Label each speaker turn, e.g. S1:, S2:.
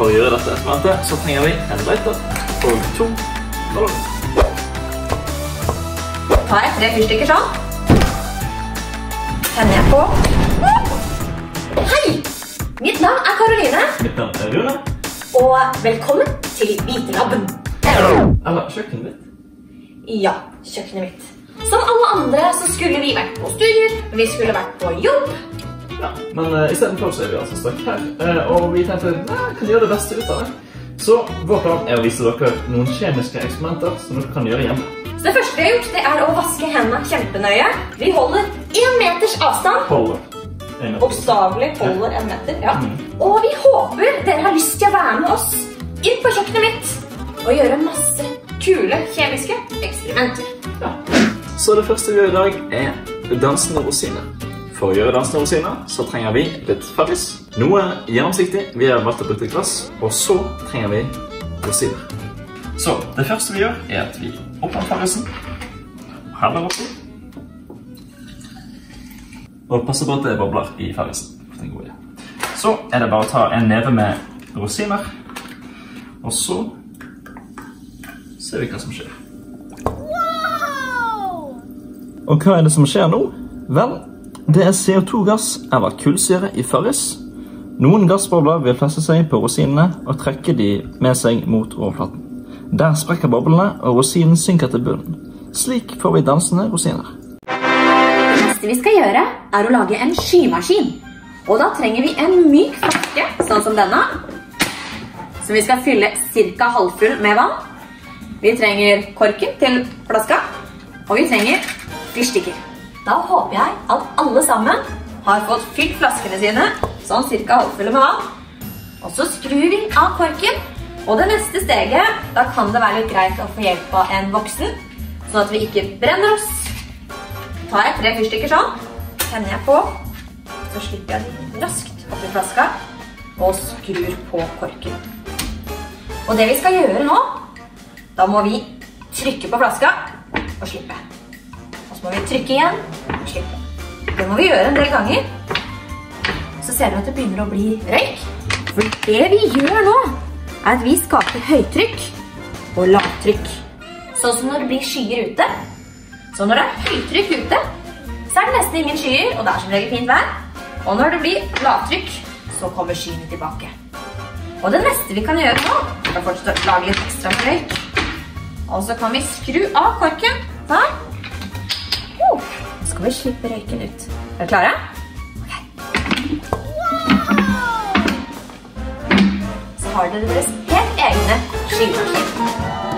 S1: For å gjøre dette eksperimentet så trenger vi en lighter og to ballonger.
S2: tar jeg tre fyrstikker sånn. Tenner jeg på. Hei! Mitt navn er Karoline,
S1: Mitt navn er Rune.
S2: og velkommen til Vitenlabben.
S1: Eller kjøkkenet mitt.
S2: Ja, kjøkkenet mitt. Som alle andre så skulle vi vært på studier, vi skulle vært på jobb.
S1: Ja, men uh, istedenfor så er vi altså stuck her, uh, og vi tenkte nei, kan gjøre det beste ut av det. Så vår plan er å vise dere noen kjemiske eksperimenter som dere kan gjøre hjemme.
S2: Så det første vi har gjort, det er å vaske hendene kjempenøye. Vi holder én meters avstand.
S1: Holder.
S2: Bokstavelig holder en meter. ja.
S1: Mm.
S2: Og vi håper dere har lyst til å være med oss inn på kjøkkenet mitt og gjøre masse kule kjemiske eksperimenter.
S1: Ja. Så det første vi gjør i dag, er dansen av rosiner. For å gjøre dansende rosiner så trenger vi litt farris, noe gjennomsiktig. Vi har valgt å bruke glass, og så trenger vi rosiner. Så det første vi gjør, er at vi åpner farrisen, heller oppi, og passer på at det er bobler i farrisen. Det er en god idé. Så er det bare å ta en neve med rosiner, og så ser vi hva som skjer. Og hva er det som skjer nå? Vel, det er CO2-gass eller kullsyre i farris. Noen gassbobler vil feste seg på rosinene og trekke de med seg mot overflaten. Der sprekker boblene, og rosinen synker til bunnen. Slik får vi dansende rosiner.
S2: Det neste vi skal gjøre, er å lage en skymaskin. Og da trenger vi en myk flaske, sånn som denne, som vi skal fylle ca. halvfull med vann. Vi trenger korken til flaska, og vi trenger fyrstikker. Da håper jeg at alle sammen har fått fylt flaskene sine sånn cirka halvfulle med vann. Og så skrur vi av korken. Og det neste steget, da kan det være litt greit å få hjelp av en voksen, sånn at vi ikke brenner oss. Tar jeg tre fyrstikker sånn, tenner jeg på, så slipper jeg den raskt oppi flaska og skrur på korken. Og det vi skal gjøre nå, da må vi trykke på flaska og slippe. Så må vi trykke igjen og slippe. Det må vi gjøre en del ganger. Så ser du at det begynner å bli røyk. For det vi gjør nå, er at vi skaper høytrykk og lavtrykk. Sånn som når det blir skyer ute. Så når det er høytrykk ute, så er det nesten ingen skyer, og det er som regel fint vær. Og når det blir lavtrykk, så kommer skyene tilbake. Og det neste vi kan gjøre nå, er å fortsette å lage litt ekstra røyk. Og så kan vi skru av korken. Der. Så vi slippe røyken ut. Er dere klare? Ok. Så har dere deres helt egne skymaskin.